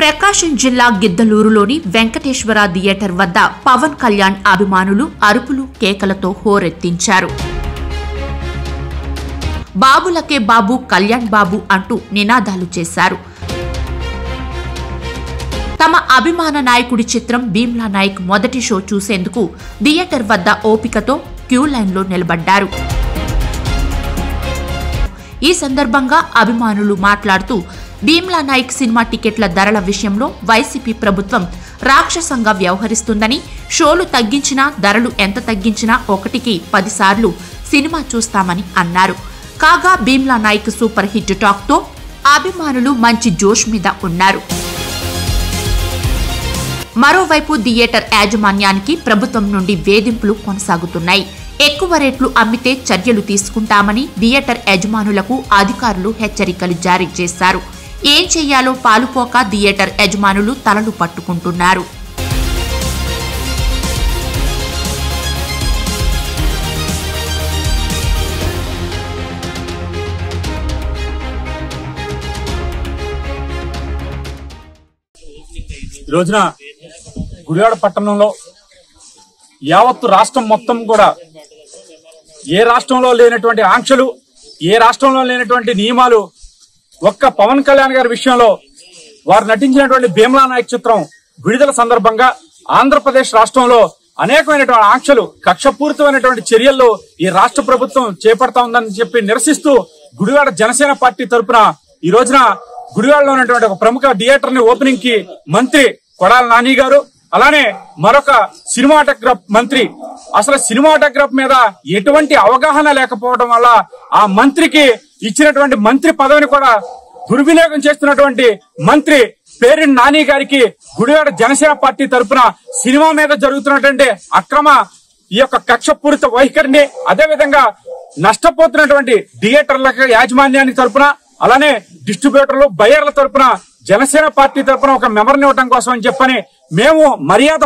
ప్రకాశం జిల్లా గిద్దలూరులోని వెంకటేశ్వర థియేటర్ వద్ద పవన్ కళ్యాణ్ అభిమానులు అరుపులు కేకలతో హోరెత్తించారు. బాబులకే బాబు కళ్యాణ్ బాబు అంటూ నినాదాలు చేశారు. తమ అభిమాన నాయకుడి చిత్రం భీమ్లా నాయక్ మొదటి షో చూసేందుకు థియేటర్ వద్ద ఓపికతో క్యూ లైన్లో నిలబడ్డారు. ఈ సందర్భంగా అభిమానులు మాట్లాడుతూ భీమ్లా నాయక్ సినిమా టికెట్ల ధరల విషయంలో వైసీపీ ప్రభుత్వం రాక్షసంగా వ్యవహరిస్తుందని షోలు తగ్గించినా ధరలు ఎంత తగ్గించినా ఒకటికి పదిసార్లు సినిమా చూస్తామని అన్నారు. కాగా భీమ్లా నాయక్ సూపర్ హిట్ టాక్తో అభిమానులు మంచి జోష్ మీద ఉన్నారు. మరోవైపు థియేటర్ యాజమాన్యానికి ప్రభుత్వం నుండి వేధింపులు కొనసాగుతున్నాయి. ఎక్కువ రేట్లు అమ్మితే చర్యలు తీసుకుంటామని థియేటర్ యజమానులకు అధికారులు హెచ్చరికలు జారీ చేశారు. ఏం చెయ్యాలో పాలుపోక థియేటర్ యజమానులు తలలు పట్టుకుంటున్నారు. ఈ రోజున గుడివాడ పట్టణంలో యావత్తు రాష్ట్రం మొత్తం కూడా ఏ రాష్ట్రంలో లేనటువంటి ఆంక్షలు ఏ రాష్ట్రంలో లేనటువంటి నియమాలు ఒక్క పవన్ కళ్యాణ్ గారి విషయంలో వారు నటించినటువంటి భీమలా నాయక్ చిత్రం విడుదల సందర్భంగా ఆంధ్రప్రదేశ్ రాష్ట్రంలో అనేకమైనటువంటి ఆంక్షలు కక్షపూరితమైనటువంటి చర్యల్లో ఈ రాష్ట్ర ప్రభుత్వం చేపడతా ఉందని చెప్పి నిరసిస్తూ గుడివాడ జనసేన పార్టీ తరపున ఈ రోజున గుడివాడలో ఉన్నటువంటి ఒక ప్రముఖ థియేటర్ని ఓపెనింగ్కి మంత్రి కొడాల నాని గారు అలానే మరొక సినిమాటోగ్రాఫ్ మంత్రి. అసలు సినిమాటోగ్రాఫ్ మీద ఎటువంటి అవగాహన లేకపోవడం వల్ల ఆ మంత్రికి ఇచ్చినటువంటి మంత్రి పదవిని కూడా దుర్వినియోగం చేస్తున్నటువంటి మంత్రి పేరు నాని గారికి గుడివాడ జనసేన పార్టీ తరపున సినిమా మీద జరుగుతున్నటువంటి అక్రమ ఈ యొక్క కక్షపూరిత వైఖరిని అదేవిధంగా నష్టపోతున్నటువంటి థియేటర్ల యాజమాన్యానికి తరపున అలానే డిస్ట్రిబ్యూటర్లు బయ్యర్ల తరపున జనసేన పార్టీ తరపున ఒక మెమర్ని ఇవ్వడం కోసం అని చెప్పని మేము మర్యాద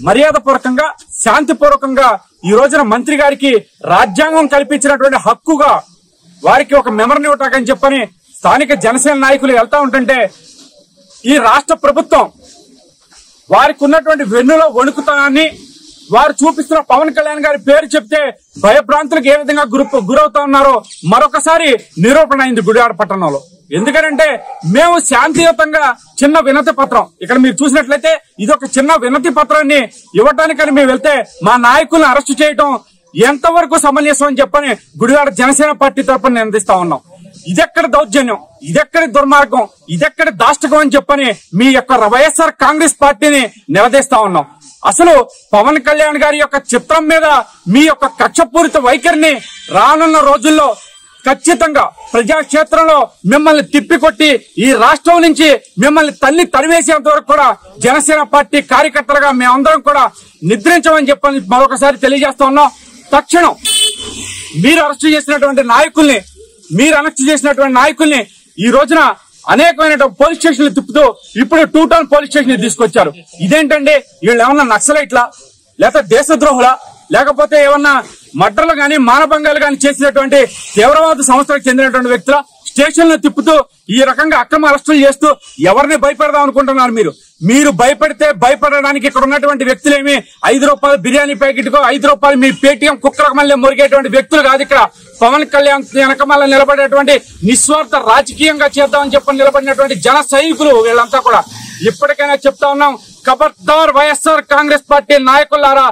మర్యాదపూర్వకంగా మర్యాద పూర్వకంగా శాంతి పూర్వకంగా ఈ రోజున మంత్రి గారికి రాజ్యాంగం కల్పించినటువంటి హక్కుగా వారికి ఒక మెమర్ని ఇవ్వటాకని చెప్పని స్థానిక జనసేన నాయకులు వెళ్తా ఉంటుంటే ఈ రాష్ట్ర ప్రభుత్వం వారికి ఉన్నటువంటి వెన్నులో వణుకుతనాన్ని వారు చూపిస్తున్న పవన్ కళ్యాణ్ గారి పేరు చెప్తే భయభ్రాంతులకు ఏ విధంగా గురు గురవుతా ఉన్నారో మరొకసారి నిరూపణ అయింది గుడివాడ పట్టణంలో. ఎందుకనంటే మేము శాంతియుతంగా చిన్న వినతి పత్రం. ఇక్కడ మీరు చూసినట్లయితే ఇది ఒక చిన్న వినతి పత్రాన్ని ఇవ్వటానికని మేము వెళ్తే మా నాయకుల్ని అరెస్టు చేయటం ఎంతవరకు సమంజసం అని చెప్పని గుడివాడ జనసేన పార్టీ తరపున నిందిస్తా ఉన్నాం. ఇదెక్కడ దౌర్జన్యం? ఇదెక్కడి దుర్మార్గం? ఇదెక్కడి దాష్టకం అని చెప్పని మీ యొక్క వైఎస్ఆర్ కాంగ్రెస్ పార్టీని నిలదీస్తా ఉన్నాం. అసలు పవన్ కళ్యాణ్ గారి యొక్క చిత్రం మీద మీ యొక్క కక్షపూరిత వైఖరిని రానున్న రోజుల్లో ఖచ్చితంగా ప్రజాక్షేత్రంలో మిమ్మల్ని తిప్పికొట్టి ఈ రాష్ట్రం నుంచి మిమ్మల్ని తల్లి తరివేసేంత వరకు కూడా జనసేన పార్టీ కార్యకర్తలుగా మేమందరం కూడా నిద్రించమని చెప్పని మరొకసారి తెలియజేస్తా ఉన్నాం. తక్షణం మీరు అరెస్ట్ చేసినటువంటి నాయకుల్ని మీరు అరెస్ట్ చేసినటువంటి నాయకుల్ని ఈ రోజున అనేకమైన పోలీస్ స్టేషన్లు తిప్పుతూ ఇప్పుడు టూ టౌన్ పోలీస్ స్టేషన్ తీసుకొచ్చారు. ఇదేంటండి? వీళ్ళు ఏమన్నా నక్సలైట్లా? లేకపోతే దేశద్రోహులా? లేకపోతే ఏమన్నా మర్డర్లు గాని మానభంగాలు గాని చేసినటువంటి తీవ్రవాద సంస్థలకు చెందినటువంటి వ్యక్తుల స్టేషన్లు తిప్పుతూ ఈ రకంగా అక్రమ అరెస్టులు చేస్తూ ఎవరిని భయపెడదాం అనుకుంటున్నారు మీరు? మీరు భయపడితే భయపడడానికి ఇక్కడ ఉన్నటువంటి వ్యక్తులేమి ఐదు రూపాయలు బిర్యానీ ప్యాకెట్కో ఐదు రూపాయలు మీ పేటీఎం కుక్కలకు మళ్ళీ మురిగేటువంటి వ్యక్తులు కాదు ఇక్కడ. పవన్ కళ్యాణ్ వెనకమాల నిలబడేటువంటి నిస్వార్థ రాజకీయంగా చేద్దామని చెప్పి నిలబడినటువంటి జన సైనికులు వీళ్ళంతా కూడా. ఇప్పటికైనా చెప్తా ఉన్నాం ఖబర్దార్ వైఎస్ఆర్ కాంగ్రెస్ పార్టీ నాయకులారా.